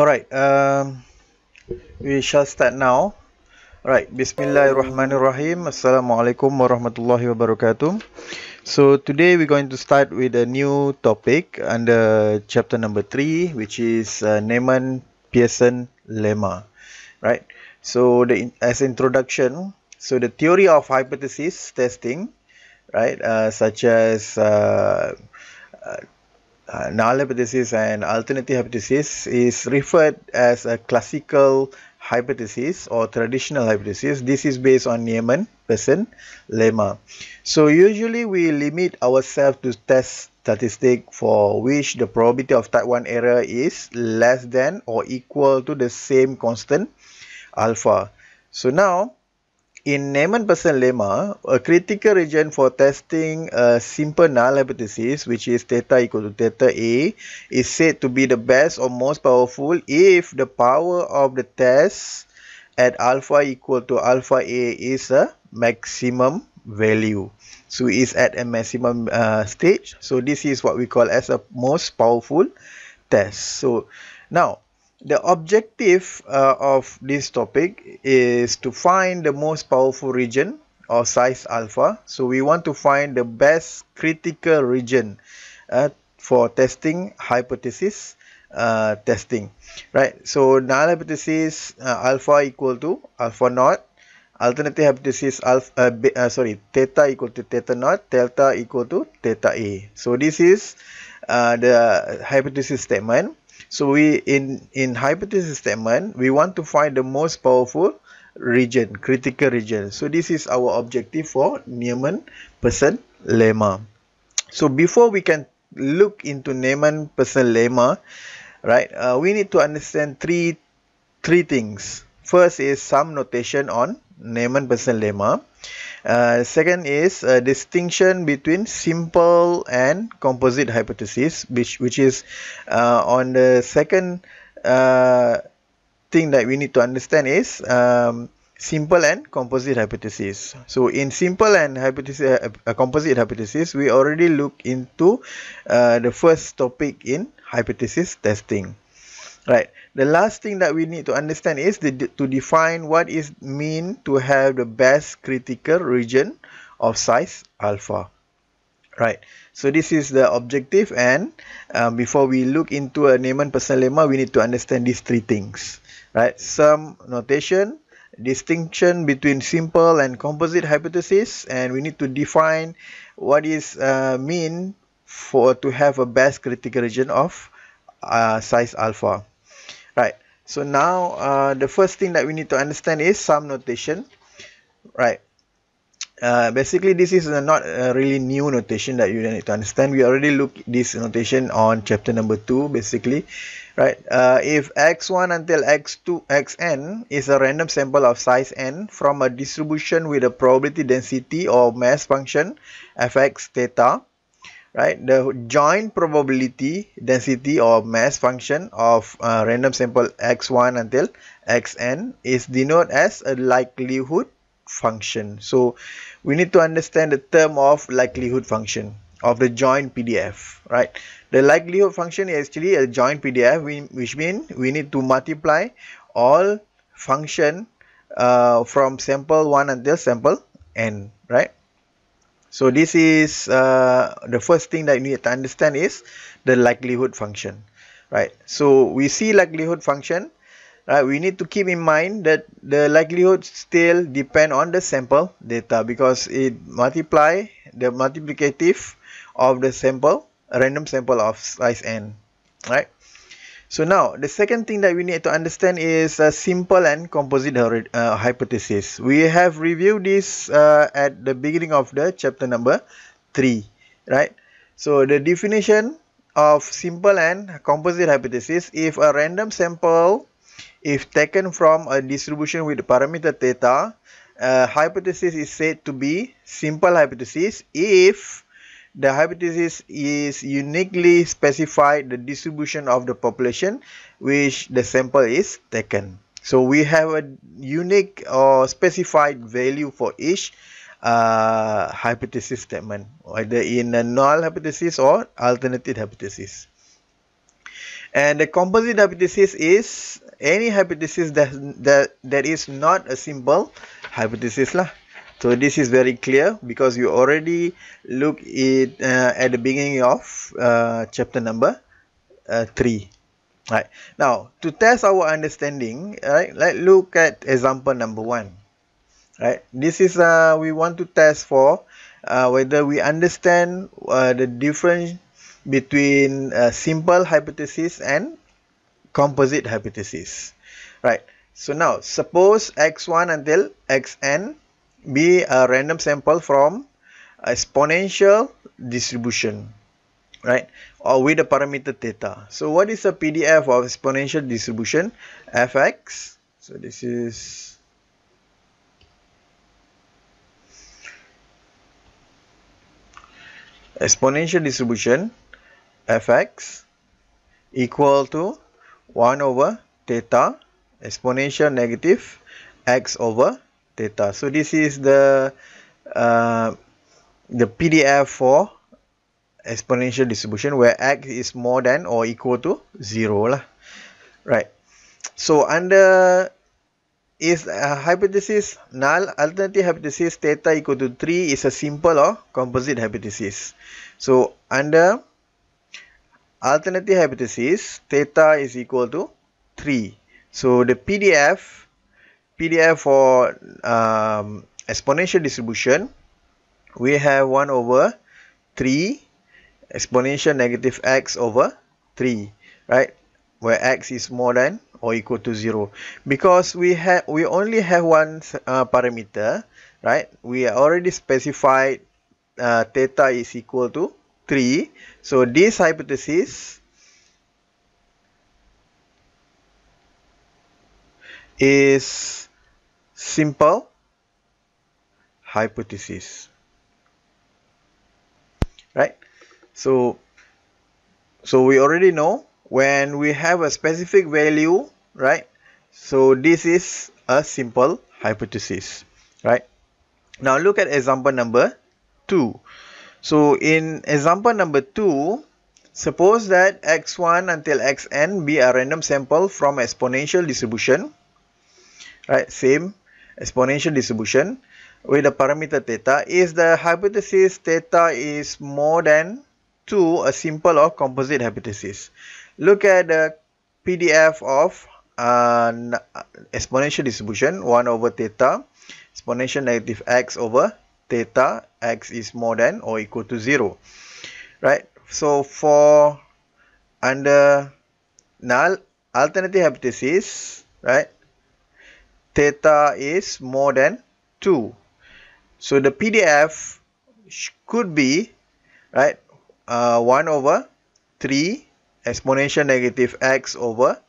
Alright, um, we shall start now. Alright, Bismillahirrahmanirrahim. Assalamualaikum warahmatullahi wabarakatuh. So today we're going to start with a new topic under chapter number 3 which is uh, Neyman Pearson lemma. Right. So the as introduction, so the theory of hypothesis testing, right, uh, such as uh, uh null hypothesis and alternative hypothesis is referred as a classical hypothesis or traditional hypothesis. This is based on Neyman Pearson lemma. So usually we limit ourselves to test statistic for which the probability of type 1 error is less than or equal to the same constant alpha. So now in Neyman-Pearson lemma, a critical region for testing a simple null hypothesis, which is theta equal to theta A, is said to be the best or most powerful if the power of the test at alpha equal to alpha A is a maximum value. So it's at a maximum uh, stage. So this is what we call as a most powerful test. So now the objective uh, of this topic is to find the most powerful region or size alpha. So we want to find the best critical region uh, for testing hypothesis uh, testing, right? So null hypothesis uh, alpha equal to alpha naught. Alternative hypothesis alpha, uh, uh, sorry, theta equal to theta naught, delta equal to theta a. So this is the hypothesis statement. So we in in hypothesis statement, we want to find the most powerful region, critical region. So this is our objective for Neyman-Pearson lemma. So before we can look into Neyman-Pearson lemma, right? Uh, we need to understand three three things. First is some notation on Neyman-Pearson lemma. Uh, second is a distinction between simple and composite hypothesis, which which is uh, on the second uh, thing that we need to understand is um, simple and composite hypothesis. So in simple and hypothesis, uh, composite hypothesis, we already look into uh, the first topic in hypothesis testing. Right. The last thing that we need to understand is the, to define what is mean to have the best critical region of size alpha. Right. So this is the objective and um, before we look into a Neyman-Pearson lemma, we need to understand these three things. Right. Some notation, distinction between simple and composite hypothesis and we need to define what is uh, mean for to have a best critical region of uh, size alpha right. So now uh, the first thing that we need to understand is sum notation. Right. Uh, basically this is a not a really new notation that you need to understand. We already look this notation on chapter number two basically. Right. Uh, if x1 until x2 xn is a random sample of size n from a distribution with a probability density or mass function fx theta right? The joint probability density or mass function of uh, random sample x1 until xn is denoted as a likelihood function. So we need to understand the term of likelihood function of the joint pdf right? The likelihood function is actually a joint pdf which means we need to multiply all function uh, from sample 1 until sample n right so this is uh, the first thing that you need to understand is the likelihood function, right? So we see likelihood function, right? We need to keep in mind that the likelihood still depend on the sample data because it multiply the multiplicative of the sample, random sample of size n, right? So now, the second thing that we need to understand is a simple and composite uh, hypothesis. We have reviewed this uh, at the beginning of the chapter number 3, right? So the definition of simple and composite hypothesis, if a random sample, if taken from a distribution with parameter theta, a hypothesis is said to be simple hypothesis if the hypothesis is uniquely specified the distribution of the population which the sample is taken. So we have a unique or specified value for each uh, hypothesis statement either in a null hypothesis or alternative hypothesis. and the composite hypothesis is any hypothesis that that that is not a simple hypothesis lah so this is very clear because you already look it uh, at the beginning of uh, chapter number uh, 3 right. Now to test our understanding right let's look at example number 1 right. This is uh we want to test for uh, whether we understand uh, the difference between a simple hypothesis and composite hypothesis. Right. So now suppose x1 until xn be a random sample from exponential distribution right? Or with the parameter theta. So what is the pdf of exponential distribution? Fx. So this is exponential distribution fx equal to 1 over theta exponential negative x over theta so this is the uh, the pdf for exponential distribution where x is more than or equal to 0 lah. Right. So under is a hypothesis null. Alternative hypothesis theta equal to 3 is a simple or composite hypothesis. So under alternative hypothesis theta is equal to 3 so the pdf pdf for um, exponential distribution we have 1 over 3 exponential negative x over 3 right? Where x is more than or equal to 0 because we have we only have one uh, parameter right? We already specified uh, theta is equal to 3 so this hypothesis is simple hypothesis. Right? So so we already know when we have a specific value right? So this is a simple hypothesis right? Now look at example number 2 so in example number 2 suppose that x1 until xn be a random sample from exponential distribution right? Same exponential distribution with the parameter theta is the hypothesis theta is more than 2 a simple or composite hypothesis. Look at the PDF of uh, exponential distribution 1 over theta exponential negative x over theta x is more than or equal to 0 right so for under null alternative hypothesis right theta is more than 2 so the pdf could be right uh, 1 over 3 exponential negative x over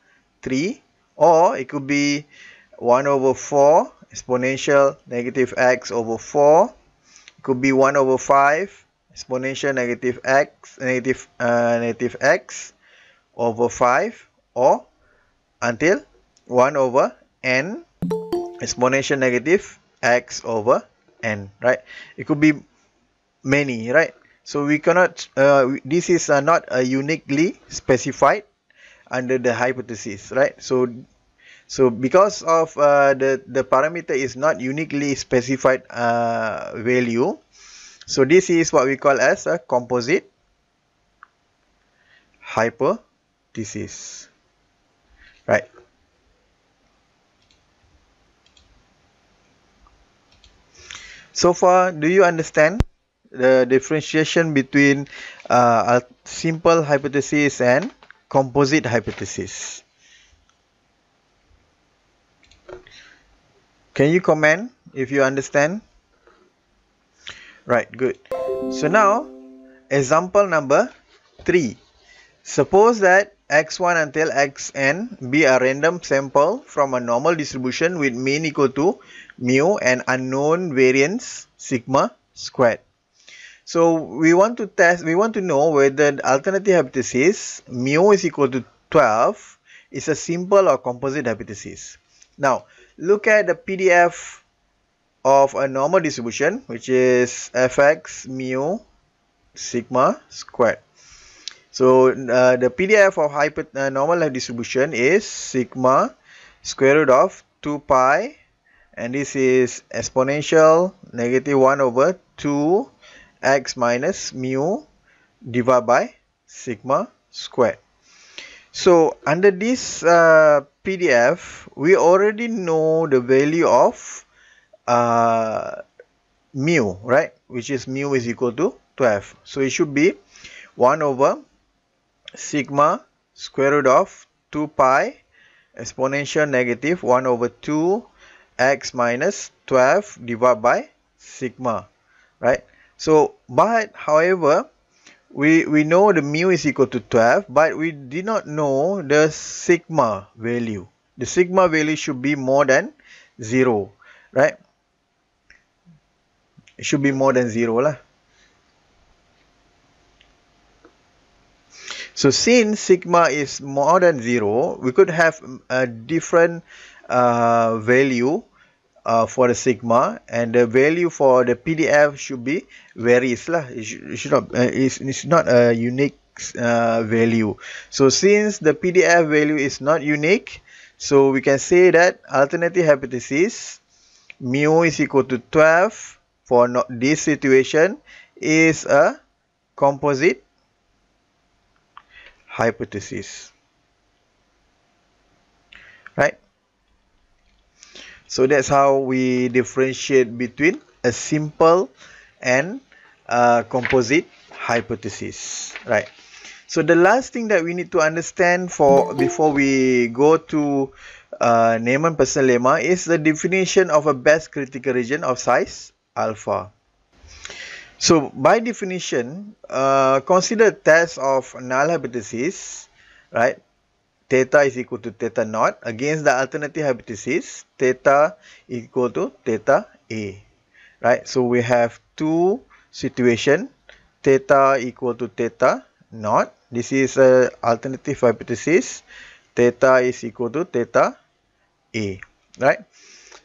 3 or it could be 1 over 4 exponential negative x over 4 it could be 1 over 5 exponential negative x negative uh, negative x over 5 or until 1 over n exponential negative x over n right? It could be many right? So we cannot uh, this is uh, not uh, uniquely specified under the hypothesis right? So so because of uh, the the parameter is not uniquely specified uh, value so this is what we call as a composite hypothesis right so far do you understand the differentiation between uh, a simple hypothesis and composite hypothesis. Can you comment if you understand? Right, good. So now, example number 3. Suppose that x1 until xn be a random sample from a normal distribution with mean equal to mu and unknown variance sigma squared. So we want to test, we want to know whether the alternative hypothesis mu is equal to 12 is a simple or composite hypothesis. Now, look at the PDF of a normal distribution, which is fx mu sigma squared. So uh, the PDF of hyper uh, normal distribution is sigma square root of 2 pi and this is exponential negative 1 over 2 x minus mu divided by sigma squared. So under this uh, PDF, we already know the value of uh, mu, right? Which is mu is equal to 12. So it should be 1 over sigma square root of 2 pi exponential negative 1 over 2 x minus 12 divided by sigma, right? So, but however, we, we know the mu is equal to 12, but we did not know the sigma value. The sigma value should be more than 0, right? It should be more than 0 lah. So since sigma is more than 0, we could have a different uh, value uh, for the sigma and the value for the PDF should be varies lah. It should, not uh, it's, it's not a unique uh, value. So since the PDF value is not unique, so we can say that alternative hypothesis mu is equal to 12 for not this situation is a composite hypothesis. So that's how we differentiate between a simple and a composite hypothesis, right? So the last thing that we need to understand for before we go to uh, Neyman-Pearson lemma is the definition of a best critical region of size alpha. So by definition, uh, consider test of null hypothesis, right? Theta is equal to theta naught against the alternative hypothesis theta equal to theta a. Right? So we have two situation theta equal to theta naught. This is a alternative hypothesis theta is equal to theta a. Right?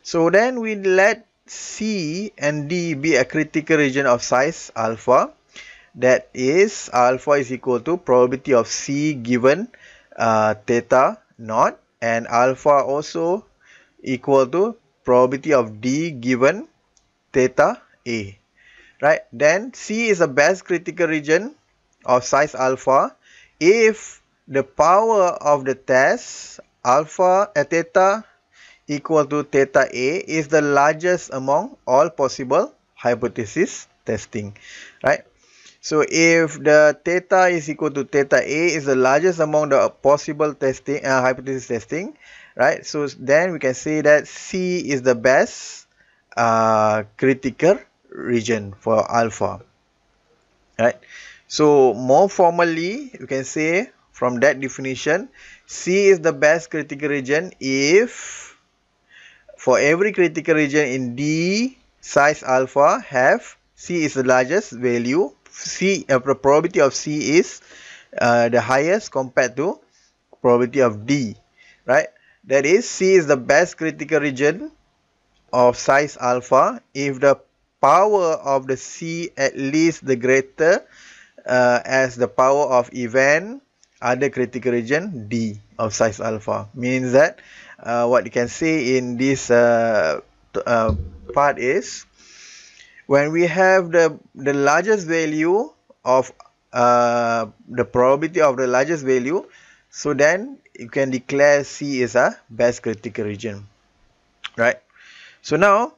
So then we let c and d be a critical region of size alpha. That is alpha is equal to probability of c given uh, theta naught and alpha also equal to probability of d given theta a right? Then c is the best critical region of size alpha. If the power of the test alpha uh, theta equal to theta a is the largest among all possible hypothesis testing right so if the theta is equal to theta A is the largest among the possible testing uh, hypothesis testing, right? So then we can say that C is the best uh, critical region for alpha, right? So more formally, you can say from that definition, C is the best critical region if for every critical region in D size alpha have C is the largest value C uh, probability of C is uh, the highest compared to probability of D right? That is C is the best critical region of size alpha. If the power of the C at least the greater uh, as the power of event other critical region D of size alpha. Means that uh, what you can see in this uh, uh part is when we have the the largest value of uh, the probability of the largest value so then you can declare C is a best critical region right? So now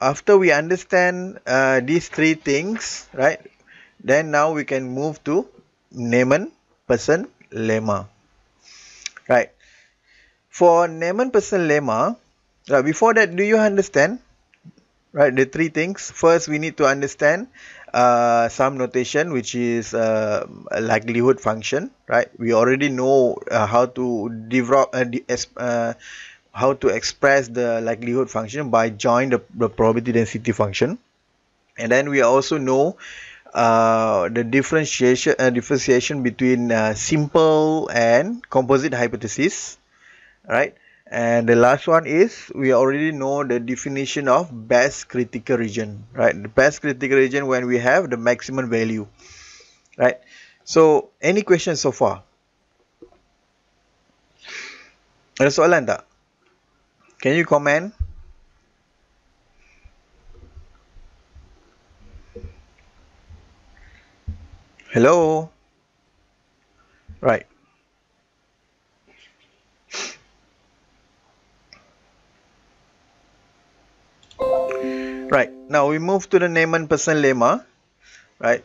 after we understand uh, these three things right then now we can move to Neyman Pearson lemma right? For Neyman Pearson lemma right, before that do you understand right the three things. First we need to understand uh, some notation which is uh, a likelihood function right? We already know uh, how to develop uh, uh, how to express the likelihood function by join the, the probability density function. And then we also know uh, the differentiation differentiation between simple and composite hypothesis right and the last one is we already know the definition of best critical region right the best critical region when we have the maximum value right So, any questions so far? Ada soalan? Can you comment? Hello? Right. Right, now we move to the Neyman Pearson lemma, right?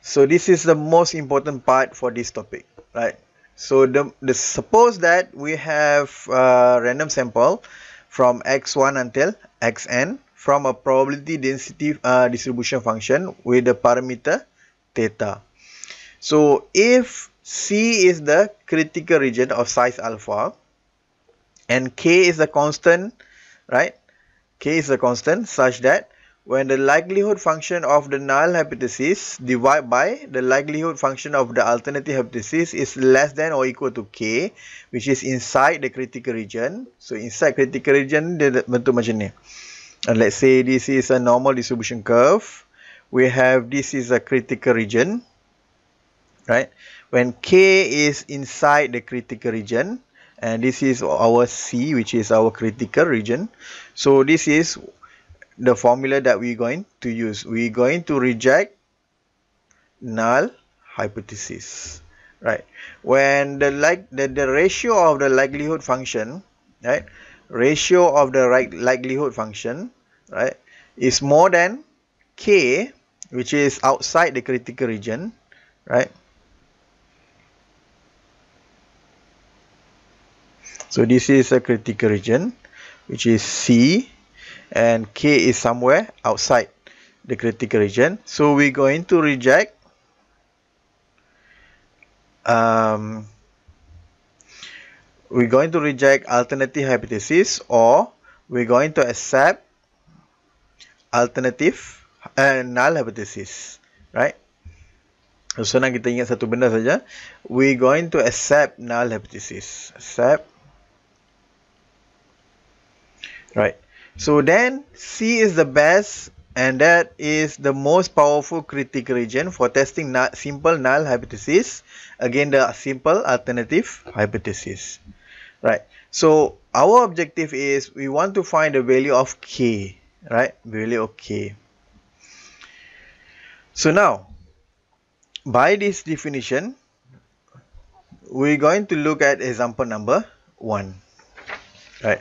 So this is the most important part for this topic, right? So the, the suppose that we have a random sample from x1 until xn from a probability density uh, distribution function with the parameter theta. So if C is the critical region of size alpha and K is the constant, right? K is a constant such that when the likelihood function of the null hypothesis divided by the likelihood function of the alternative hypothesis is less than or equal to K which is inside the critical region. So inside critical region bentuk macam ni. And let's say this is a normal distribution curve. We have this is a critical region. Right? When K is inside the critical region, and this is our C which is our critical region. So this is the formula that we're going to use. We're going to reject null hypothesis right? When the like the, the ratio of the likelihood function right? Ratio of the right likelihood function right is more than k which is outside the critical region right So this is a critical region which is C and K is somewhere outside the critical region. So we're going to reject um, we're going to reject alternative hypothesis or we're going to accept alternative uh, null hypothesis right? So senang kita ingat satu benda saja. We going to accept null hypothesis. Accept right. So then C is the best and that is the most powerful critical region for testing null, simple null hypothesis again the simple alternative hypothesis. Right. So our objective is we want to find the value of k. Right. Value of k. So now by this definition we're going to look at example number one right.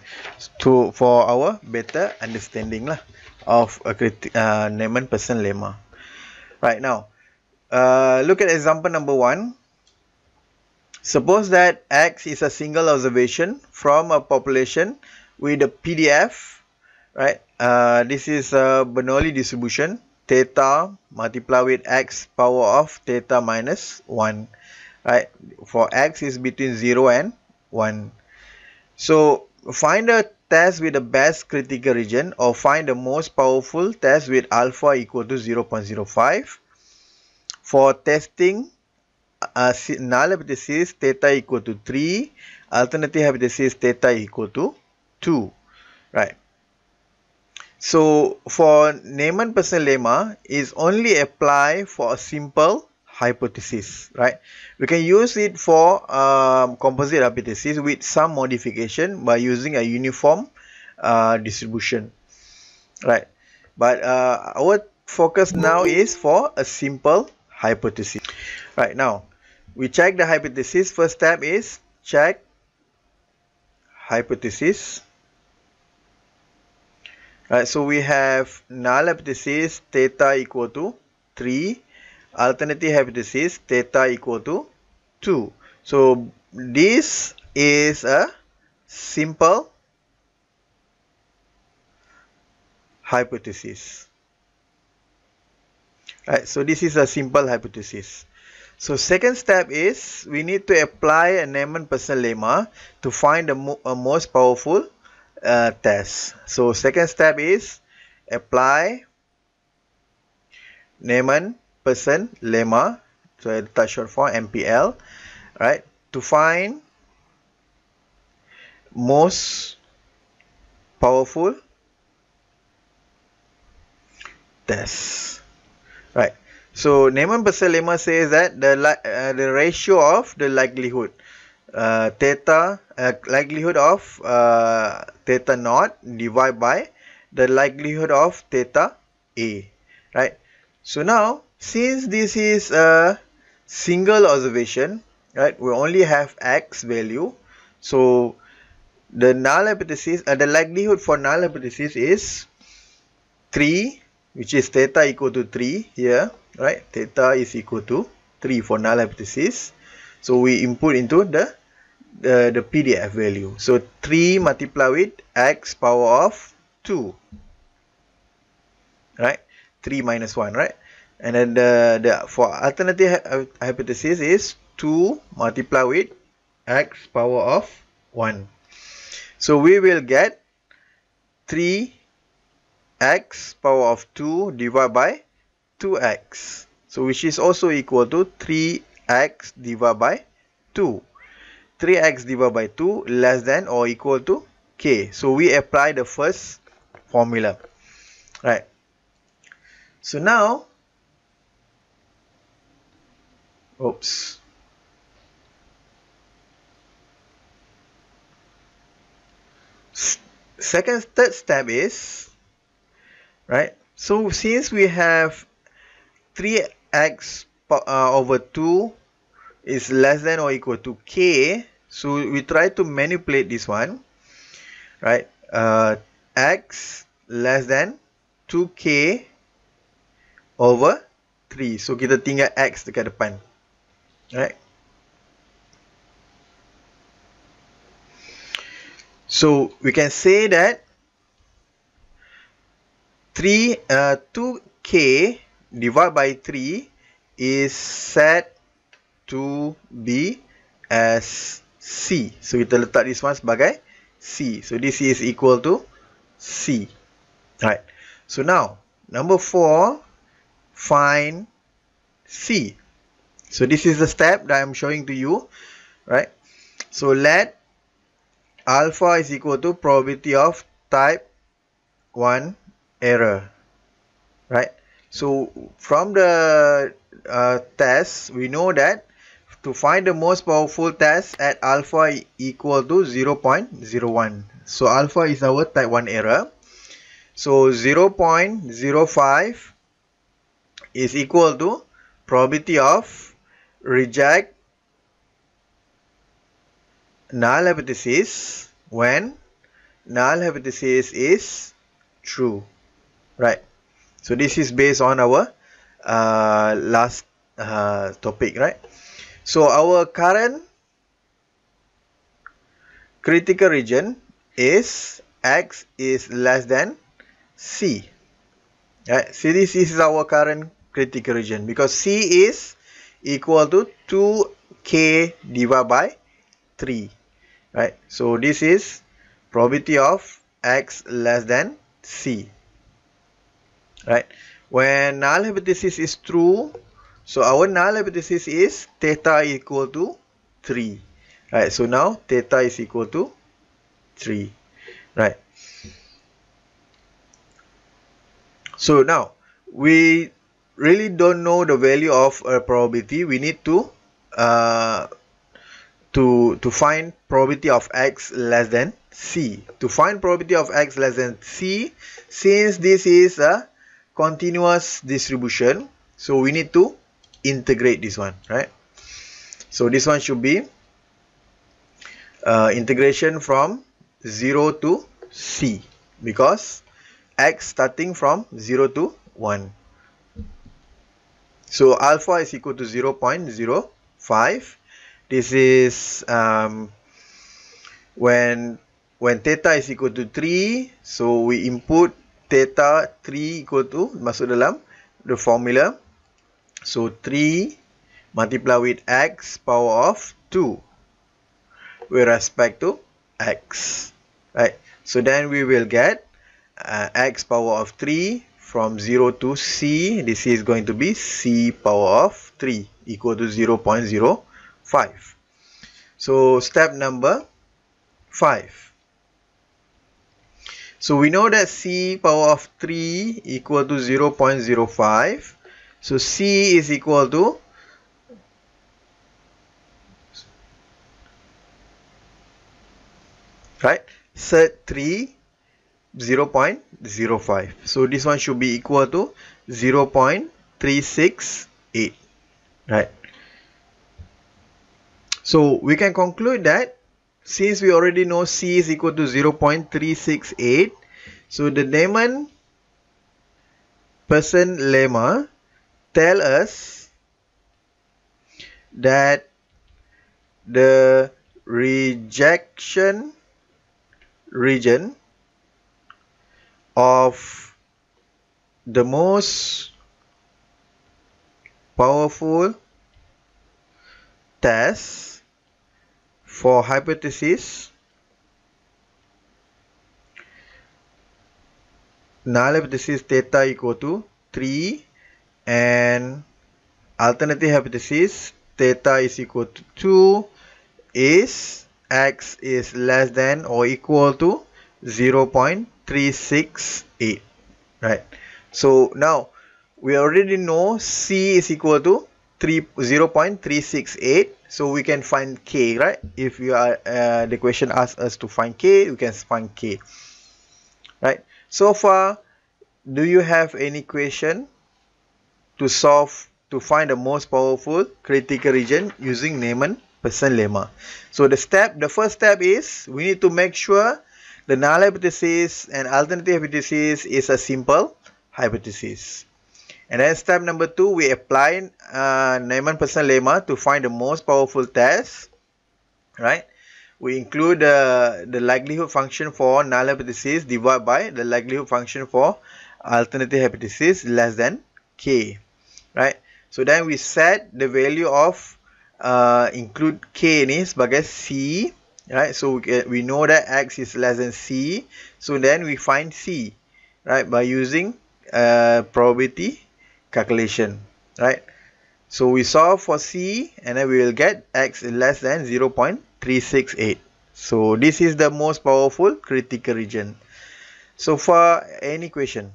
To for our better understanding lah of a uh, Neyman Pearson lemma right now uh, look at example number one. Suppose that x is a single observation from a population with a pdf right? Uh, this is a bernoulli distribution. Theta multiply with x power of theta minus 1 right? For x is between 0 and 1 so find a test with the best critical region or find the most powerful test with alpha equal to 0.05 for testing uh, null hypothesis theta equal to 3 alternative hypothesis theta equal to 2 right. So for Neyman Pearson lemma is only apply for a simple hypothesis right? We can use it for um, composite hypothesis with some modification by using a uniform uh, distribution right? But uh, our focus now is for a simple hypothesis. Right now we check the hypothesis. First step is check hypothesis. Right so we have null hypothesis theta equal to 3 alternative hypothesis theta equal to 2. So this is a simple hypothesis. Right, so this is a simple hypothesis. So second step is we need to apply a Neyman Pearson lemma to find the mo most powerful uh, test. So second step is apply Neyman person lemma so I letak short form MPL right to find most powerful test. Right. So Neyman Purcell lemma says that the uh, the ratio of the likelihood uh, theta uh, likelihood of uh, theta naught divided by the likelihood of theta a. Right. So now since this is a single observation right we only have x value so the null hypothesis uh, the likelihood for null hypothesis is 3 which is theta equal to 3 here right theta is equal to 3 for null hypothesis so we input into the the, the PDF value. So 3 multiplied with x power of 2. Right? 3 minus 1, right? And then the, the for alternative hypothesis is 2 multiplied with x power of 1. So we will get 3 x power of 2 divided by 2x. So which is also equal to 3x divided by 2. 3x divided by 2 less than or equal to k. So we apply the first formula. Right. So now, oops. Second, third step is, right. So since we have 3x uh, over 2 is less than or equal to k so we try to manipulate this one right uh, x less than 2k over 3 so kita tinggal x dekat depan right so we can say that 3 uh, 2k divided by 3 is set to be as C. So kita letak this one sebagai C. So this is equal to C. Right. So now, number 4, find C. So this is the step that I'm showing to you. Right. So let alpha is equal to probability of type 1 error. Right. So from the uh, test, we know that to find the most powerful test at alpha equal to 0.01 so alpha is our type 1 error so 0.05 is equal to probability of reject null hypothesis when null hypothesis is true right so this is based on our uh, last uh, topic right so our current critical region is x is less than c. Right? See this is our current critical region because c is equal to 2k divided by 3. Right? So this is probability of x less than c. Right? When null hypothesis is true, so our null hypothesis is theta equal to 3. Right. So now theta is equal to 3. Right. So now we really don't know the value of a probability. We need to uh, to to find probability of x less than c. To find probability of x less than c, since this is a continuous distribution, so we need to integrate this one right so this one should be uh, integration from 0 to c because x starting from 0 to 1 so alpha is equal to 0 0.05 this is um, when when theta is equal to 3 so we input theta 3 equal to masuk dalam the formula so 3 multiplied with x power of 2 with respect to x. Right. So then we will get uh, x power of 3 from 0 to c. This is going to be c power of 3 equal to 0 0.05. So step number 5. So we know that c power of 3 equal to 0 0.05 So C is equal to right set 3 0 0.05 so this one should be equal to 0 0.368 right? So we can conclude that since we already know C is equal to 0 0.368 so the Neyman Pearson lemma tell us that the rejection region of the most powerful test for hypothesis null hypothesis theta equal to 3 and alternative hypothesis theta is equal to 2 is x is less than or equal to 0 0.368 right? So now we already know c is equal to 3 0 0.368 so we can find k right? If you are uh, the question asks us to find k we can find k right? So far do you have any question to solve to find the most powerful critical region using Neyman Pearson lemma. So the step, the first step is we need to make sure the null hypothesis and alternative hypothesis is a simple hypothesis. And then step number two, we apply uh, Neyman Pearson lemma to find the most powerful test, right? We include uh, the likelihood function for null hypothesis divided by the likelihood function for alternative hypothesis less than k, right? So then we set the value of uh, include k ni sebagai c right? So we, get, we know that x is less than c so then we find c right by using uh, probability calculation right? So we solve for c and then we will get x is less than 0 0.368 so this is the most powerful critical region. So far any question?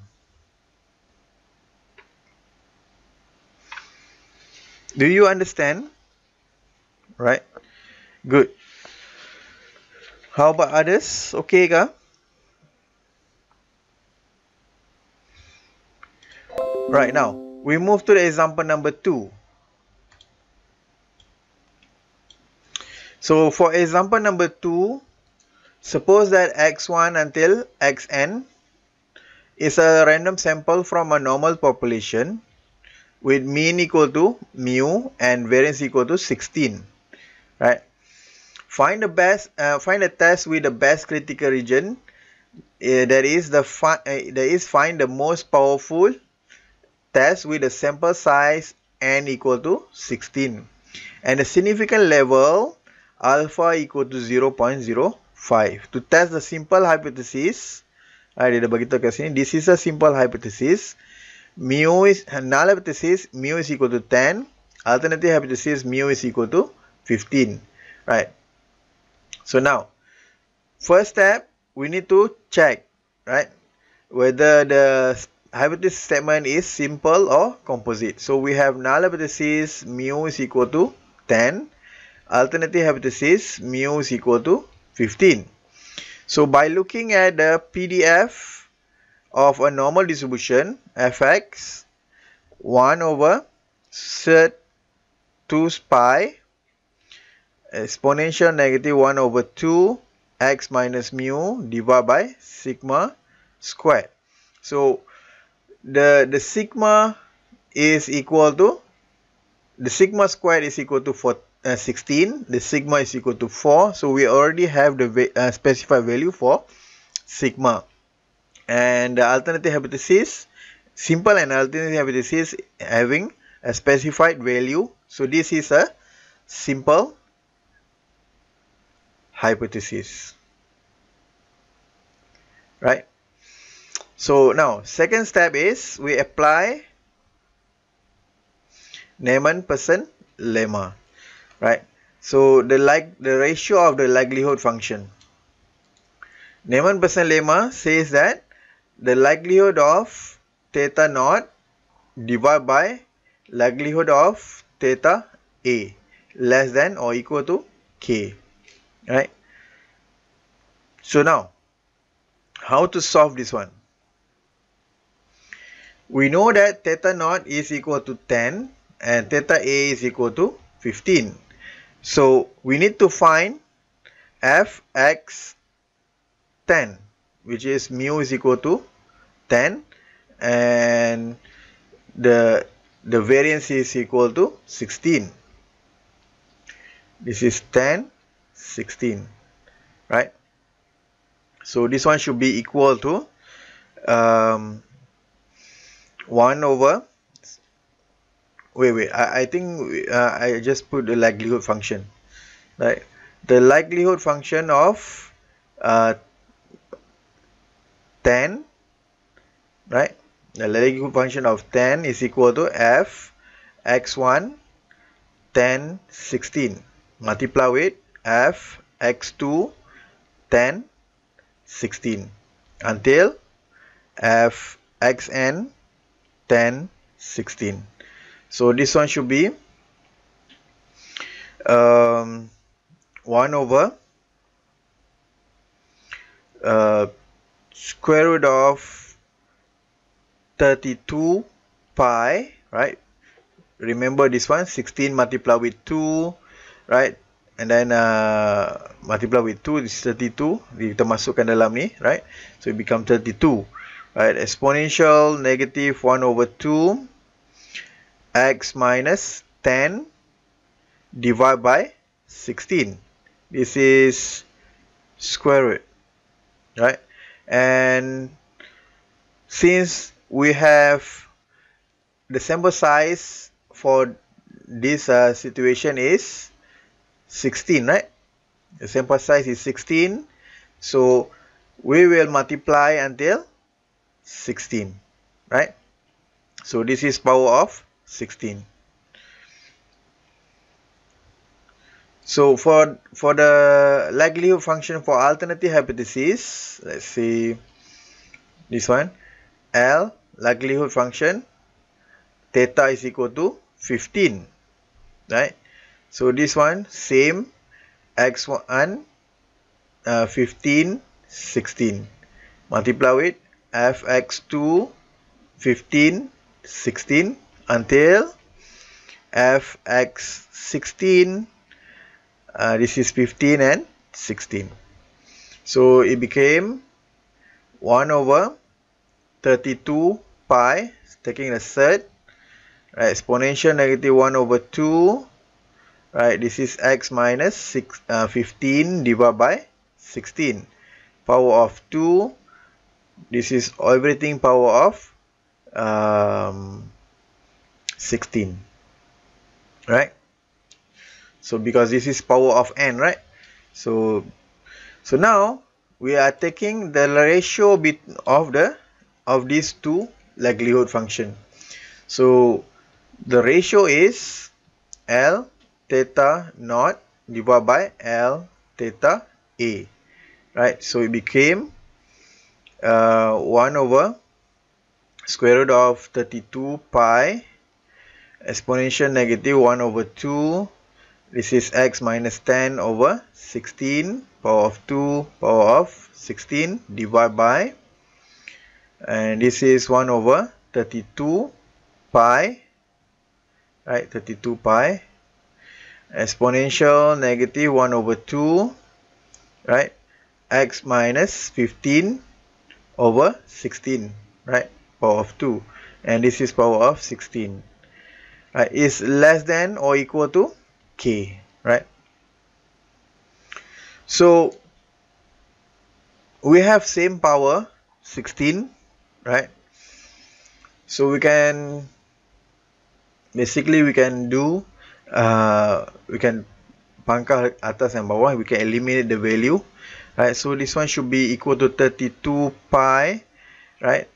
Do you understand? Right? Good how about others? Okay ka? Right now we move to the example number 2 so for example number 2 suppose that x1 until xn is a random sample from a normal population with mean equal to mu and variance equal to 16 right find the best uh, find a test with the best critical region. Uh, that is the fi uh, that is find the most powerful test with a sample size n equal to 16 and the significant level alpha equal to 0.05 to test the simple hypothesis dah bagi tahu kat sini this is a simple hypothesis. Mu is null hypothesis mu is equal to 10 alternative hypothesis mu is equal to 15 right so now first step we need to check right whether the hypothesis statement is simple or composite. So we have null hypothesis mu is equal to 10 alternative hypothesis mu is equal to 15 so by looking at the pdf of a normal distribution fx 1 over cert 2 pi exponential negative 1 over 2 x minus mu divided by sigma squared. So the the sigma is equal to the sigma squared is equal to four, uh, 16 the sigma is equal to 4 so we already have the uh, specified value for sigma. And the alternative hypothesis simple and alternative hypothesis having a specified value. So this is a simple hypothesis. Right? So now second step is we apply Neyman Pearson lemma. Right? So the like the ratio of the likelihood function. Neyman Pearson lemma says that the likelihood of theta naught divided by likelihood of theta A less than or equal to K. Right? So now, how to solve this one? We know that theta naught is equal to 10 and theta A is equal to 15. So we need to find fx 10 which is mu is equal to 10 and the the variance is equal to 16 this is 10 16 right? So this one should be equal to um, 1 over wait wait I, I think uh, I just put the likelihood function right? The likelihood function of uh, 10 right? The likelihood function of 10 is equal to f x1 10 16 multiply with f x2 10 16 until f xn 10 16 so this one should be um, 1 over uh, square root of 32 pi right? Remember this one 16 multiply with 2 right and then uh, multiply with 2 this is 32 kita masukkan dalam ni right? So it become 32 right? Exponential negative 1 over 2 x minus 10 divided by 16 this is square root right? And since we have the sample size for this uh, situation is 16 right the sample size is 16 so we will multiply until 16 right so this is power of 16 So for for the likelihood function for alternative hypothesis, let's see this one. L likelihood function theta is equal to 15. Right? So this one same x1 uh, 15 16 multiply with fx2 15 16 until fx16 uh, this is 15 and 16 so it became 1 over 32 pi taking the third right exponential negative 1 over 2 right this is x minus 6 uh, 15 divided by 16 power of 2 this is everything power of um, 16 right? So because this is power of n right? So so now we are taking the ratio bit of the of these two likelihood function. So the ratio is l theta naught divided by l theta a. Right so it became uh, 1 over square root of 32 pi exponential negative 1 over 2 this is x minus 10 over 16 power of 2 power of 16 divided by and this is 1 over 32 pi. Right 32 pi exponential negative 1 over 2 right? X minus 15 over 16 right? Power of 2 and this is power of 16 right? Is less than or equal to k right? So we have same power 16 right? So we can basically we can do uh, we can pangkal atas and bawah we can eliminate the value right? So this one should be equal to 32 pi right?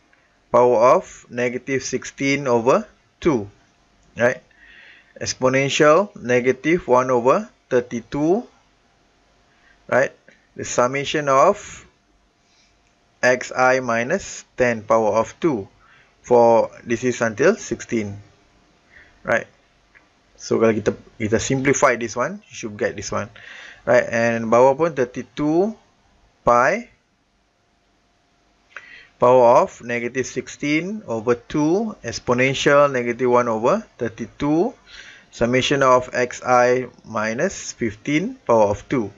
Power of negative 16 over 2 right? Exponential negative 1 over 32 right? The summation of xi minus 10 power of 2 for this is until 16 right so kalau kita kita simplify this one you should get this one. Right and bawah pun 32 pi power of negative 16 over 2 exponential negative 1 over 32 summation of xi minus 15 power of 2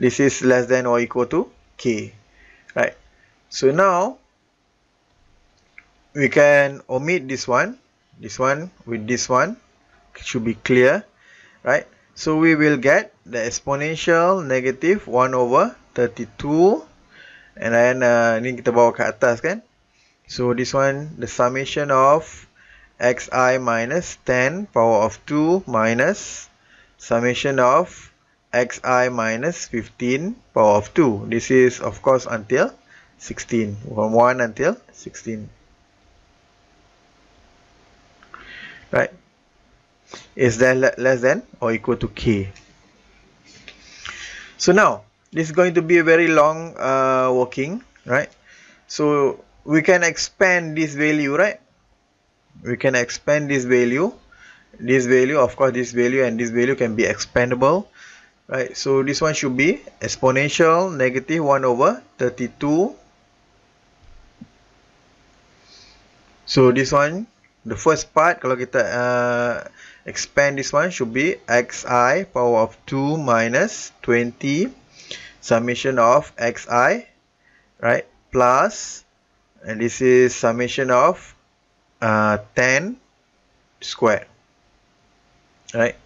this is less than or equal to k. Right so now we can omit this one this one with this one should be clear right? So we will get the exponential negative 1 over 32 and then uh, ni kita bawa ke atas kan? So this one the summation of xi minus 10 power of 2 minus summation of xi minus 15 power of 2 this is of course until 16 from 1 until 16 right is that less than or equal to k? So now this is going to be a very long uh, working right? So we can expand this value right? We can expand this value. This value of course this value and this value can be expandable right? So this one should be exponential negative 1 over 32 so this one the first part kalau kita uh, expand this one should be xi power of 2 minus 20 summation of xi right plus and this is summation of uh, 10 square right?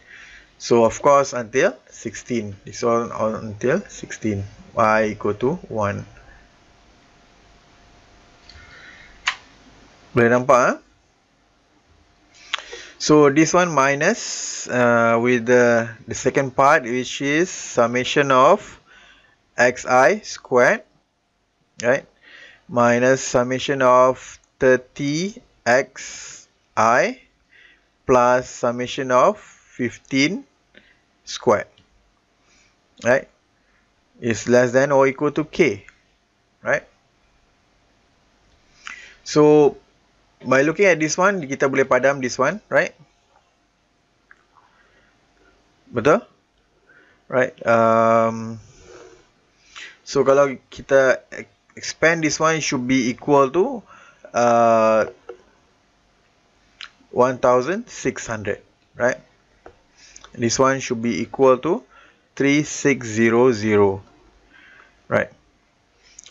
So of course until 16 this one until 16 y equal to 1 boleh nampak eh? So this one minus uh, with the the second part which is summation of xi squared right? Minus summation of 30 xi plus summation of 15 squared right? Is less than or equal to k right? So by looking at this one kita boleh padam this one right? Betul? Right um, so kalau kita expand this one should be equal to uh, 1600 right? This one should be equal to 3600 right?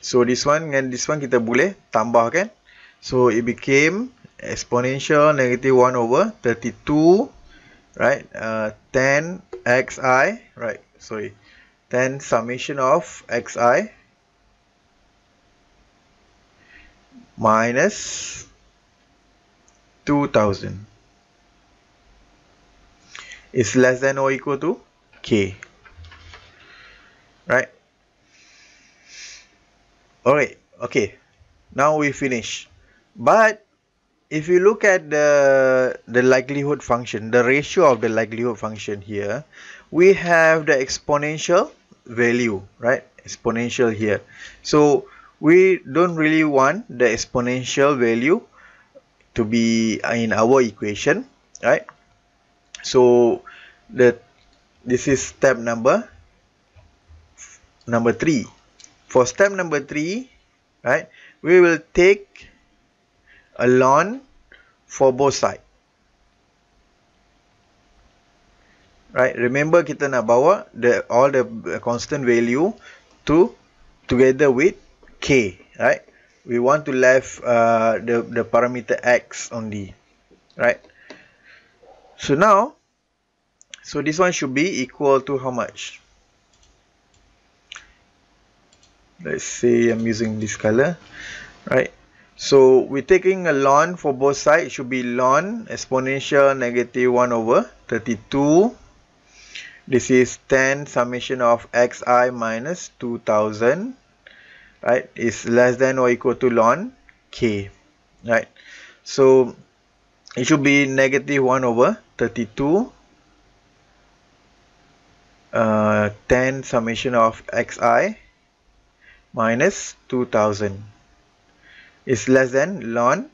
So this one dengan this one kita boleh tambahkan So it became exponential negative 1 over 32, right? Uh, 10 xi, right? Sorry, 10 summation of xi minus 2000 is less than or equal to k right? Alright okay. Now we finish but if you look at the the likelihood function the ratio of the likelihood function here we have the exponential value right? Exponential here. So we don't really want the exponential value to be in our equation right? So the this is step number number 3 for step number 3 right we will take a ln for both side. Right, remember kita nak bawa the all the constant value to together with k, right? We want to left uh, the the parameter x only, right? So now, so this one should be equal to how much? Let's say I'm using this color, right? So we're taking a ln for both sides. It should be ln exponential negative 1 over 32. This is 10 summation of xi minus 2000. Right, is less than or equal to ln k. Right, so it should be negative 1 over 32. Uh, 10 summation of xi minus 2000 is less than ln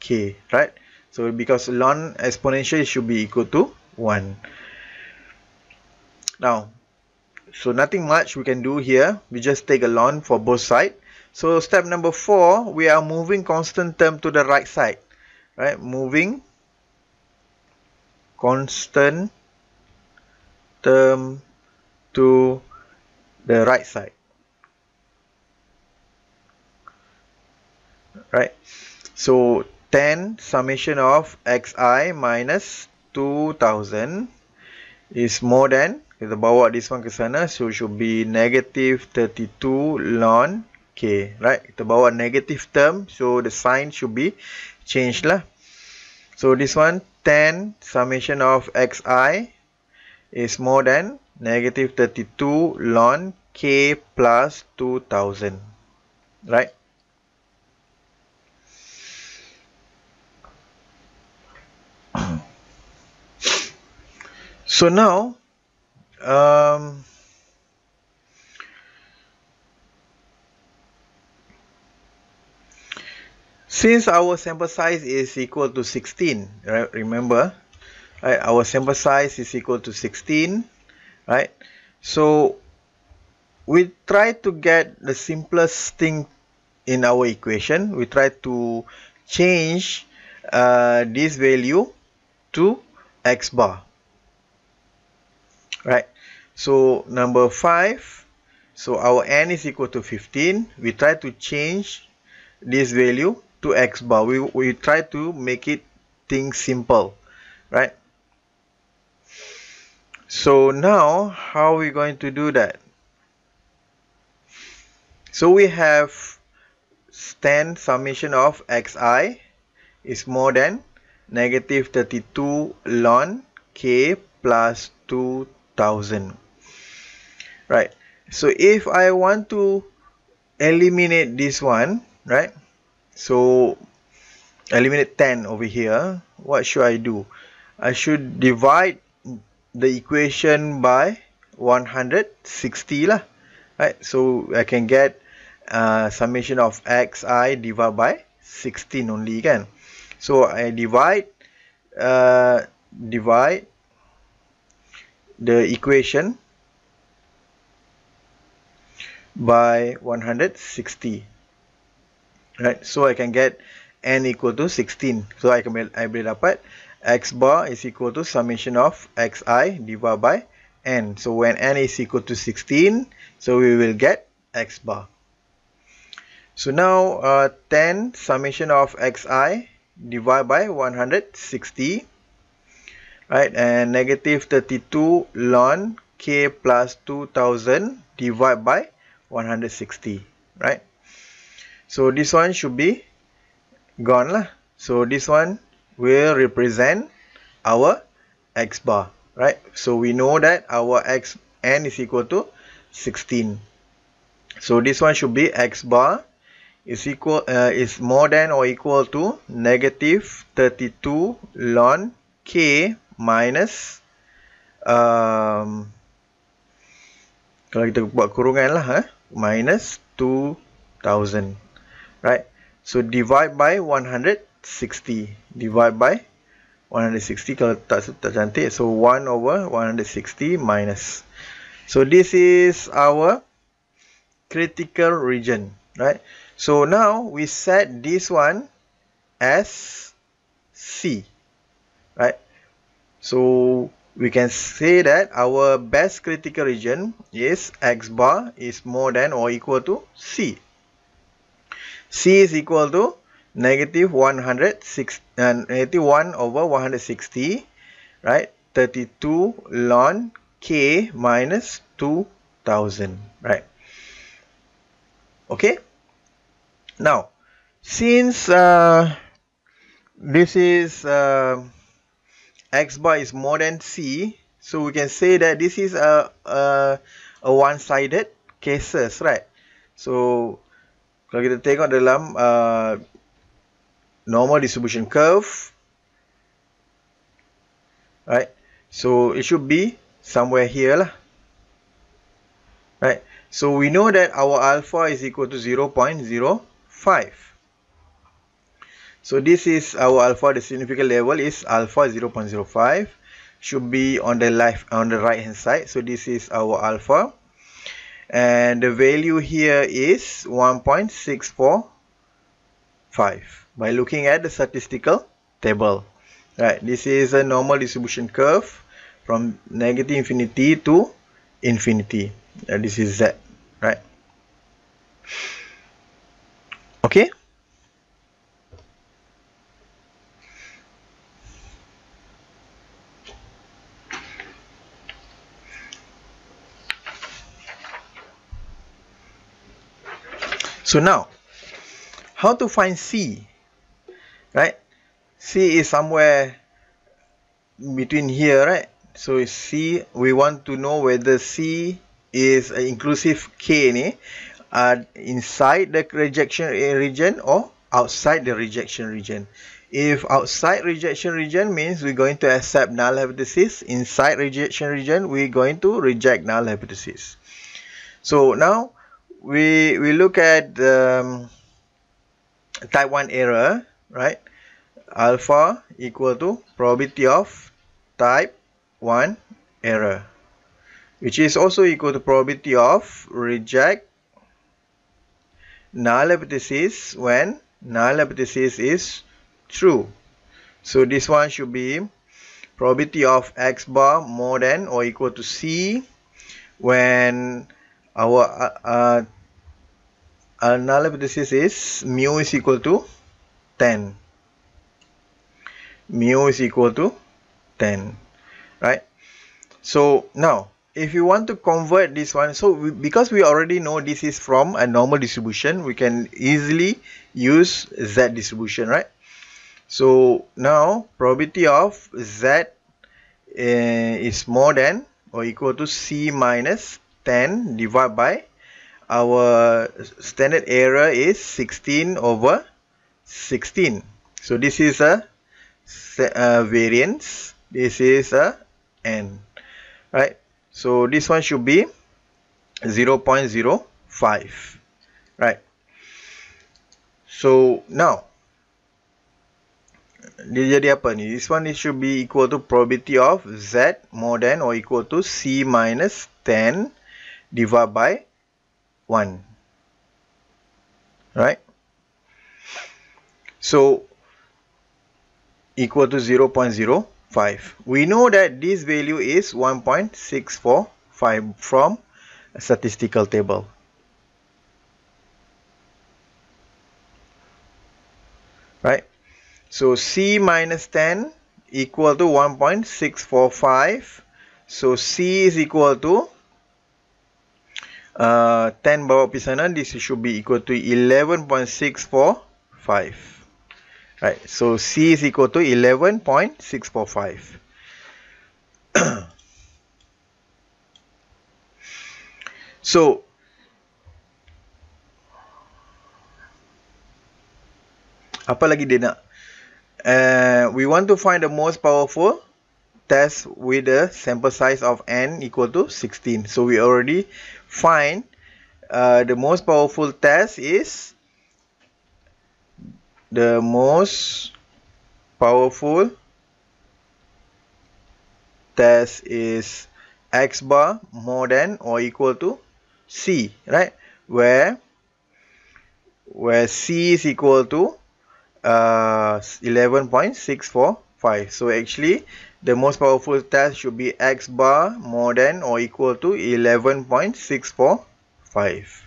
k right So because ln exponential should be equal to 1. Now, so nothing much we can do here. We just take a ln for both sides. So step number 4, we are moving constant term to the right side. Right, moving constant term to the right side. Right, so 10 summation of xi minus 2000 is more than kita bawa this one ke sana so should be negative 32 ln k right? Kita bawa negative term so the sign should be changed lah. So this one 10 summation of xi is more than negative 32 ln k plus 2000 right so now um, since our sample size is equal to 16 right remember right our sample size is equal to 16 right? So we try to get the simplest thing in our equation. We try to change uh, this value to x bar right? So number 5 so our n is equal to 15 we try to change this value to x bar. We, we try to make it things simple right? So now how are we going to do that? So we have 10 summation of xi is more than negative 32 ln k plus 2 thousand. Right. So if I want to eliminate this one right? So eliminate 10 over here what should I do? I should divide the equation by 160 lah. Right. So I can get uh, summation of xi divided by 16 only kan? So I divide uh, divide the equation by 160 right? So I can get n equal to 16 so I can I boleh dapat x bar is equal to summation of xi divided by n. So when n is equal to 16 so we will get x bar. So now uh, 10 summation of xi divided by 160 right and negative 32 ln k plus 2000 divided by 160 right? So this one should be gone lah. So this one will represent our x bar right? So we know that our x n is equal to 16 so this one should be x bar is equal uh, is more than or equal to negative 32 ln k minus um, kalau kita buat kurungan lah eh, minus 2000 right? So divide by 160 divide by 160 kalau tak tak cantik so 1 over 160 minus. So this is our critical region right? So now we set this one as C right So we can say that our best critical region is x bar is more than or equal to C. C is equal to negative 106 uh, 1 over 160 right? 32 ln k minus 2000 right? Okay? Now since uh, this is uh, x bar is more than c so we can say that this is a a, a one sided cases right? So kalau kita tengok dalam uh, normal distribution curve right? So it should be somewhere here lah right? So we know that our alpha is equal to 0 0.05 so this is our alpha the significant level is alpha 0.05 should be on the left on the right hand side. So this is our alpha. And the value here is 1.645 by looking at the statistical table right this is a normal distribution curve from negative infinity to infinity. Uh, this is z right? Okay So now, how to find C? Right? C is somewhere between here, right? So C, we want to know whether C is an inclusive K ni uh, inside the rejection region or outside the rejection region. If outside rejection region means we're going to accept null hypothesis. Inside rejection region, we're going to reject null hypothesis. So now, we we look at um, type 1 error right? Alpha equal to probability of type 1 error which is also equal to probability of reject null hypothesis when null hypothesis is true. So this one should be probability of x bar more than or equal to c when our uh, uh, null hypothesis is mu is equal to 10 mu is equal to 10 right? So now if you want to convert this one so we, because we already know this is from a normal distribution we can easily use z distribution right? So now probability of z uh, is more than or equal to c minus 10 divided by our standard error is 16 over 16 so this is a, a uh, variance. This is a n right? So this one should be 0 0.05 right? So now jadi apa ni? This one it should be equal to probability of z more than or equal to c minus 10 divided by 1 right? So equal to 0 0.05 we know that this value is 1.645 from a statistical table. Right? So c minus 10 equal to 1.645 so c is equal to uh, 10 bawa pergi sana this should be equal to 11.645 right so c is equal to 11.645 so apa lagi dia nak? Uh, we want to find the most powerful test with a sample size of n equal to 16 so we already find uh, the most powerful test is the most powerful test is x bar more than or equal to c right? Where where c is equal to uh, 11.645 so actually the most powerful test should be x bar more than or equal to 11.645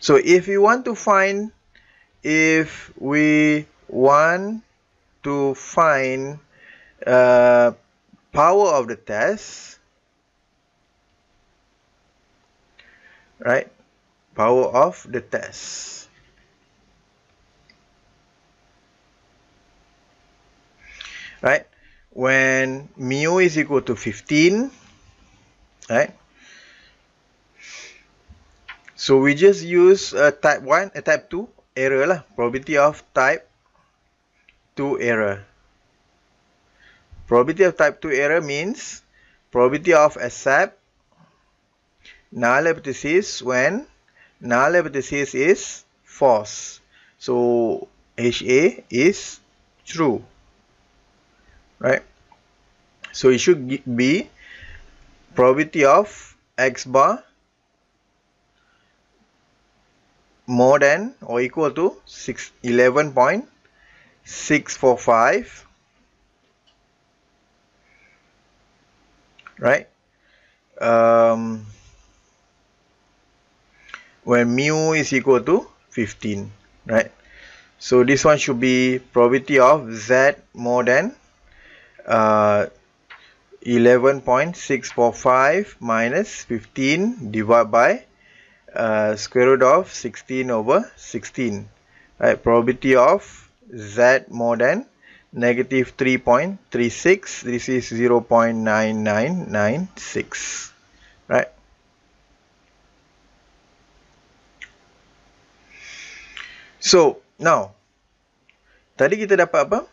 so if you want to find if we want to find uh, power of the test right power of the test right? When mu is equal to 15 right? So we just use a type 1 a type 2 error lah probability of type 2 error. Probability of type 2 error means probability of accept null hypothesis when null hypothesis is false. So HA is true right? So it should be probability of X bar more than or equal to 6 11.645 right? Um, when mu is equal to 15 right? So this one should be probability of z more than uh, 11.645 minus 15 divided by uh, square root of 16 over 16 right probability of z more than negative 3.36 this is 0.9996 right? So now tadi kita dapat apa?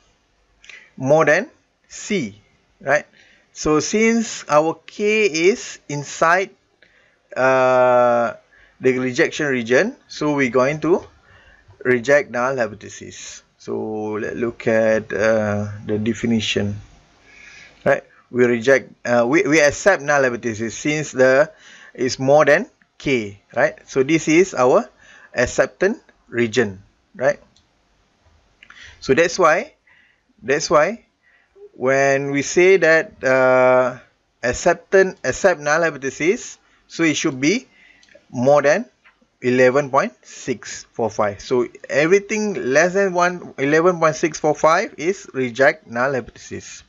More than c right? So since our k is inside uh, the rejection region so we're going to reject null hypothesis. So let's look at uh, the definition right? We reject uh, we, we accept null hypothesis since the is more than k right? So this is our acceptance region right? So that's why that's why when we say that uh, acceptance accept null hypothesis so it should be more than 11.645 so everything less than 1 11.645 is reject null hypothesis.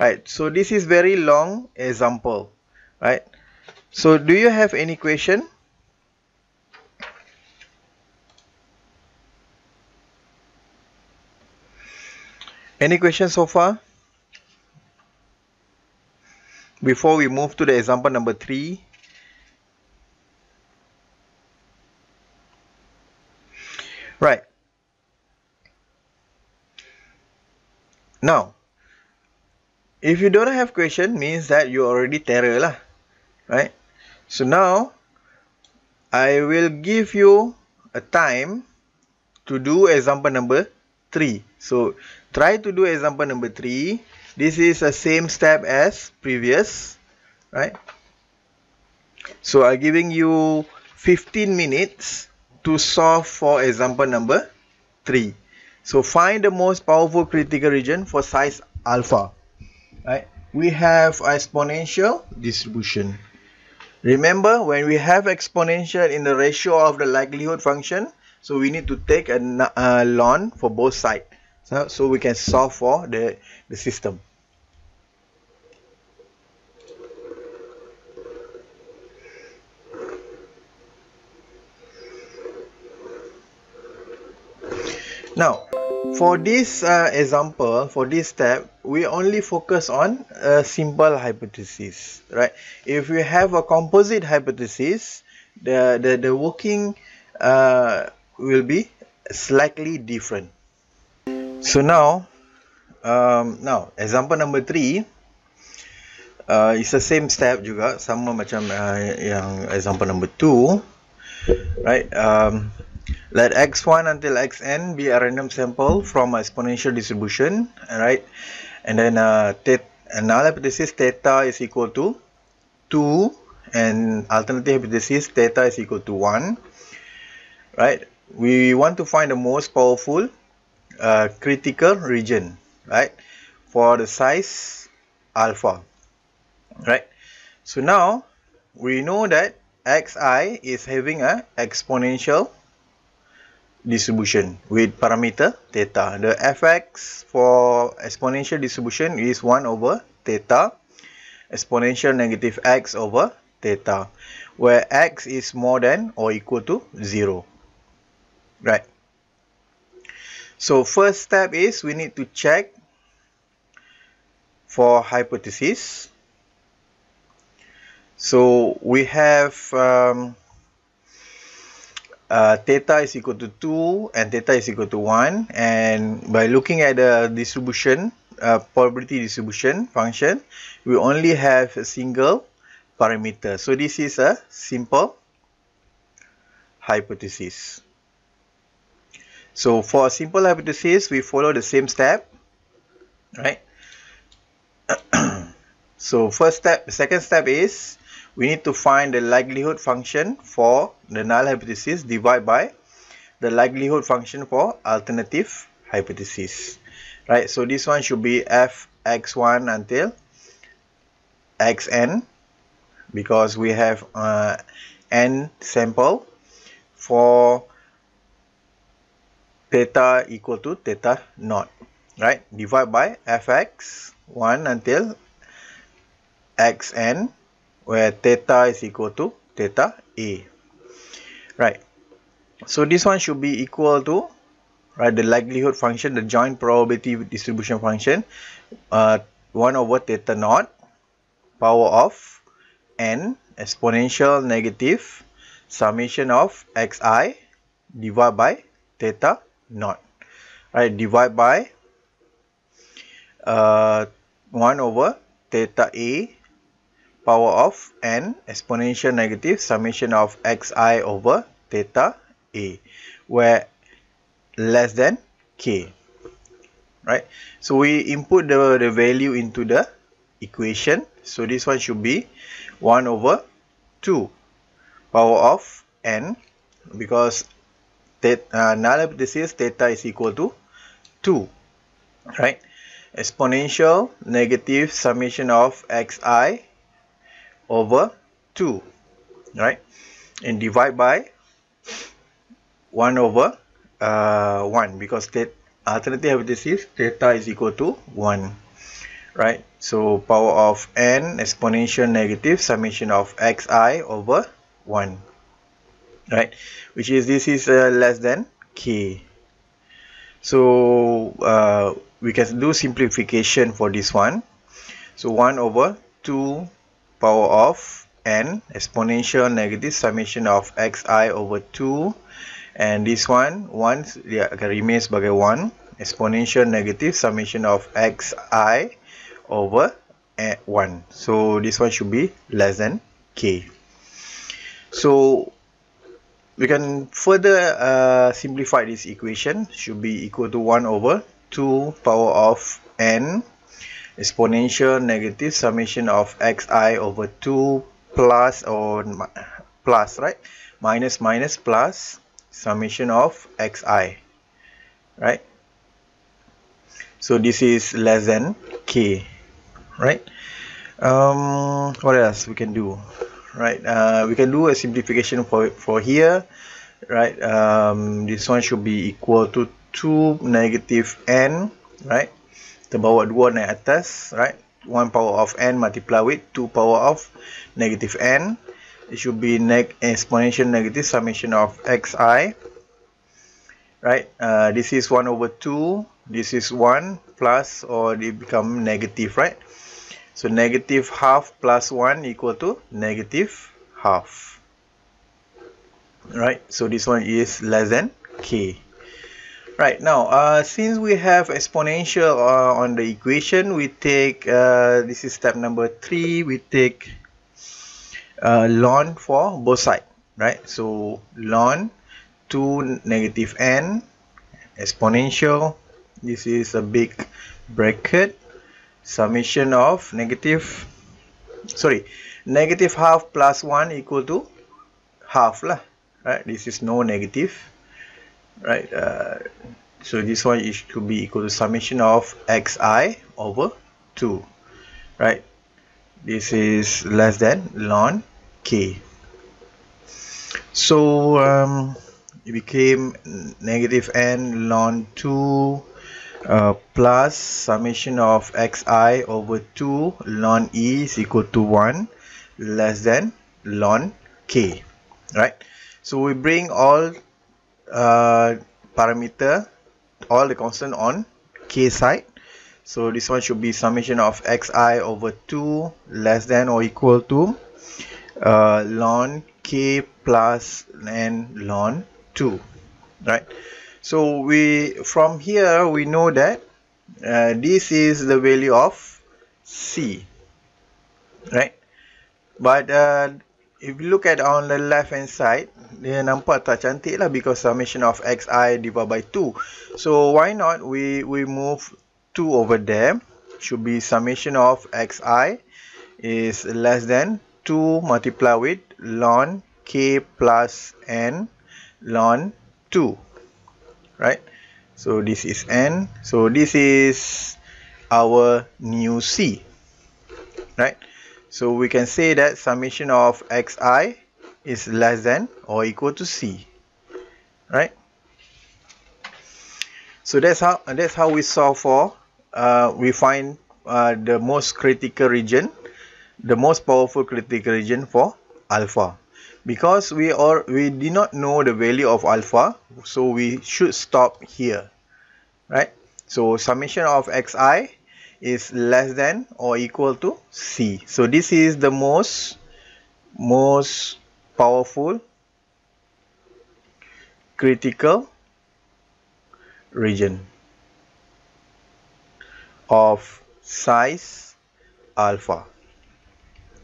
Right so this is very long example. Right so do you have any question any questions so far? Before we move to the example number 3 right. Now if you don't have question means that you already terror lah. Right? So now I will give you a time to do example number 3 so try to do example number 3 this is the same step as previous right so I'm giving you 15 minutes to solve for example number 3. So find the most powerful critical region for size alpha. Right? We have exponential distribution. Remember when we have exponential in the ratio of the likelihood function, so we need to take a, a ln for both sides. So, so we can solve for the, the system. Now, for this uh, example, for this step, we only focus on a simple hypothesis, right? If we have a composite hypothesis, the, the, the working uh, will be slightly different. So now, um, now example number three, uh, it's the same step juga, sama macam uh, yang example number two, right? Um, let x1 until xn be a random sample from a exponential distribution right and then uh, null hypothesis theta is equal to 2 and alternative hypothesis theta is equal to 1 right we want to find the most powerful uh, critical region right for the size alpha right so now we know that xi is having a exponential distribution with parameter theta. The fx for exponential distribution is 1 over theta, exponential negative x over theta, where x is more than or equal to 0. Right. So first step is we need to check for hypothesis. So we have um, uh, theta is equal to 2 and theta is equal to 1 and by looking at the distribution uh, probability distribution function we only have a single parameter. So this is a simple hypothesis so for a simple hypothesis we follow the same step right? So first step second step is we need to find the likelihood function for the null hypothesis divided by the likelihood function for alternative hypothesis right? So this one should be fx1 until xn because we have uh, n sample for theta equal to theta naught right? Divide by fx 1 until xn where theta is equal to theta a right? So this one should be equal to right the likelihood function the joint probability distribution function uh, 1 over theta naught power of n exponential negative summation of xi divided by theta naught right divide by uh, 1 over theta a power of n exponential negative summation of xi over theta a where less than k right? So we input the, the value into the equation. So this one should be 1 over 2 power of n because uh, null hypothesis theta is equal to 2 right? Exponential negative summation of xi over 2 right? And divide by 1 over uh, 1 because that alternative hypothesis theta is equal to 1 right? So power of n exponential negative summation of xi over 1 right? Which is this is uh, less than k. So uh, we can do simplification for this one. So 1 over 2 power of n exponential negative summation of xi over 2 and this one once dia akan remain sebagai 1 exponential negative summation of xi over 1 so this one should be less than k. So we can further uh, simplify this equation. Should be equal to 1 over 2 power of n exponential negative summation of xi over 2 plus or plus right? Minus minus plus summation of xi right? So this is less than k right? Um what else we can do right uh, we can do a simplification for for here. Right um this one should be equal to 2 negative n right? Terbawa 2 naik atas right? 1 power of n multiply with 2 power of negative n. It should be neg exponential negative summation of xi. Right uh, this is 1 over 2 this is 1 plus or they become negative right so negative half plus 1 equal to negative half. Right? So this one is less than k. Right now uh, since we have exponential uh, on the equation we take uh, this is step number 3 we take uh, ln for both side right? So ln 2 negative n exponential this is a big bracket summation of negative sorry negative half plus 1 equal to half lah right? This is no negative right? Uh, so this one is to be equal to summation of xi over 2 right? This is less than ln k. So um, it became negative n ln 2 uh, plus summation of xi over 2 ln e is equal to 1 less than ln k right? So we bring all uh, parameter all the constant on k side. So this one should be summation of xi over 2 less than or equal to uh, ln k plus n ln 2 right so we from here we know that uh, this is the value of c right but uh, if you look at on the left hand side, dia nampak tak cantik lah because summation of xi divided by 2. So why not we we move 2 over there. Should be summation of xi is less than 2 multiplied with ln k plus n ln 2. Right? So this is n. So this is our new c. Right? So we can say that summation of xi is less than or equal to c. Right? So that's how that's how we solve for uh, we find uh, the most critical region, the most powerful critical region for alpha. Because we are we did not know the value of alpha, so we should stop here. Right? So summation of xi is less than or equal to C. So this is the most most powerful critical region of size alpha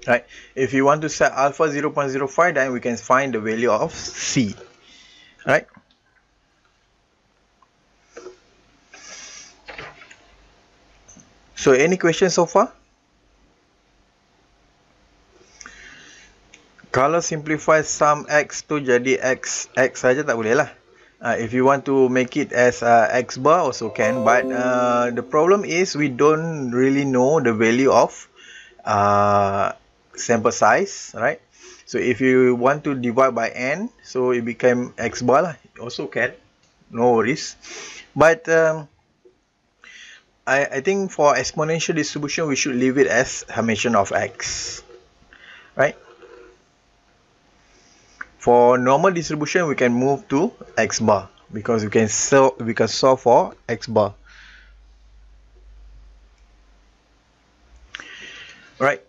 right if you want to set alpha 0.05 then we can find the value of c right So any questions so far? Kalau simplify sum x tu jadi x x saja tak boleh lah. Uh, if you want to make it as uh, x bar also can but uh, the problem is we don't really know the value of uh, sample size right so if you want to divide by n so it became x bar also can no worries but um, I, I think for exponential distribution, we should leave it as summation of x, right? For normal distribution, we can move to x bar because we can solve we can solve for x bar. Right.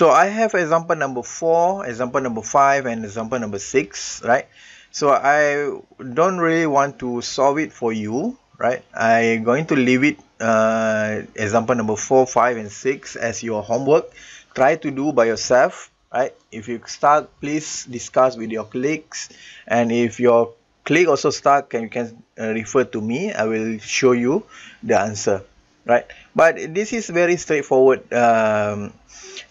So I have example number four, example number five, and example number six, right? so I don't really want to solve it for you right? I'm going to leave it uh, example number 4 5 and 6 as your homework. Try to do by yourself right? If you start please discuss with your colleagues. And if your colleague also stuck can you can uh, refer to me. I will show you the answer right? But this is very straightforward um,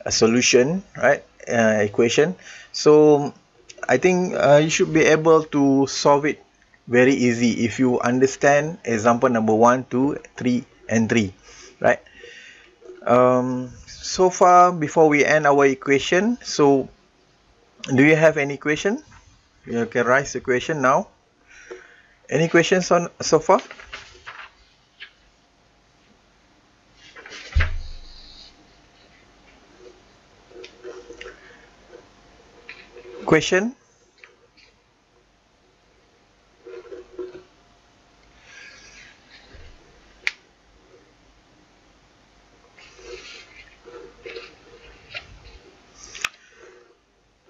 solution right? Uh, equation. So I think uh, you should be able to solve it very easy if you understand example number one, two, three, and 3 right? Um, so far before we end our equation so do you have any question? You can raise the question now. Any questions on so far question?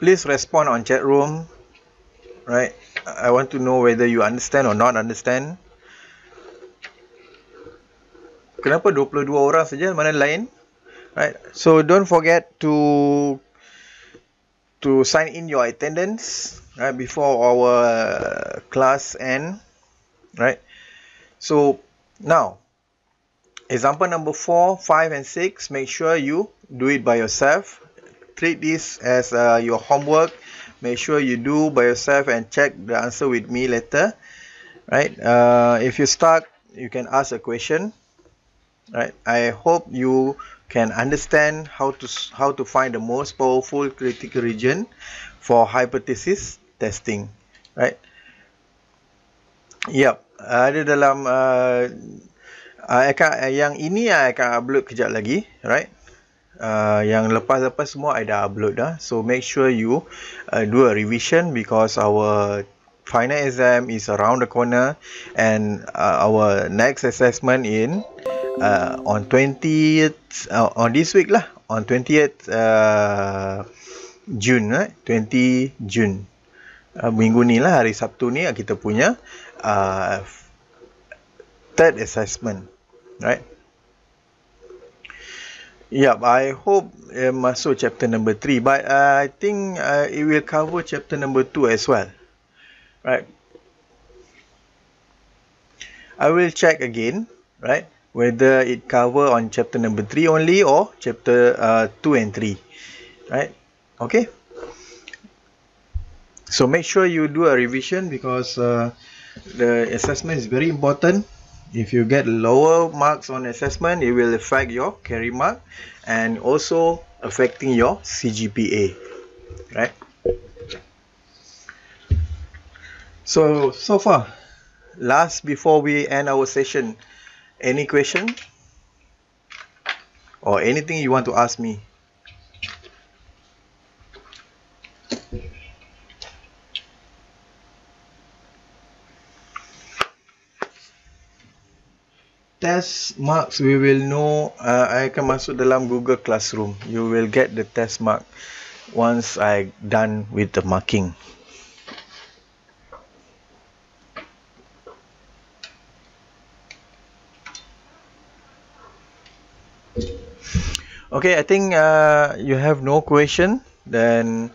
Please respond on chat room right? I want to know whether you understand or not understand. Kenapa 22 orang saja? Mana lain? Right. So don't forget to to sign in your attendance right before our class end right? So now example number four five and six make sure you do it by yourself. Treat this as uh, your homework. Make sure you do by yourself and check the answer with me later right? Uh, if you stuck you can ask a question right? I hope you can understand how to how to find the most powerful critical region for hypothesis testing right? Yep ada dalam uh, akan yang ini akan upload kejap lagi right? Uh, yang lepas-lepas semua I dah upload dah. So make sure you uh, do a revision because our final exam is around the corner and uh, our next assessment in uh, on 20th uh, on this week lah on 20th uh, June right 20 June uh, minggu ni lah hari Sabtu ni kita punya uh, third assessment right Yep, I hope uh, masuk chapter number 3 but uh, I think uh, it will cover chapter number 2 as well. Right. I will check again, right, whether it cover on chapter number 3 only or chapter uh, 2 and 3. Right? Okay. So make sure you do a revision because uh, the assessment is very important if you get lower marks on assessment it will affect your carry mark and also affecting your CGPA right so so far last before we end our session any question? Or anything you want to ask me? Test marks we will know uh, I akan masuk dalam Google Classroom. You will get the test mark once I done with the marking okay I think uh, you have no question. Then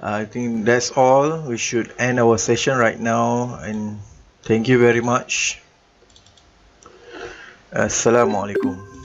uh, I think that's all. We should end our session right now. And thank you very much. Assalamualaikum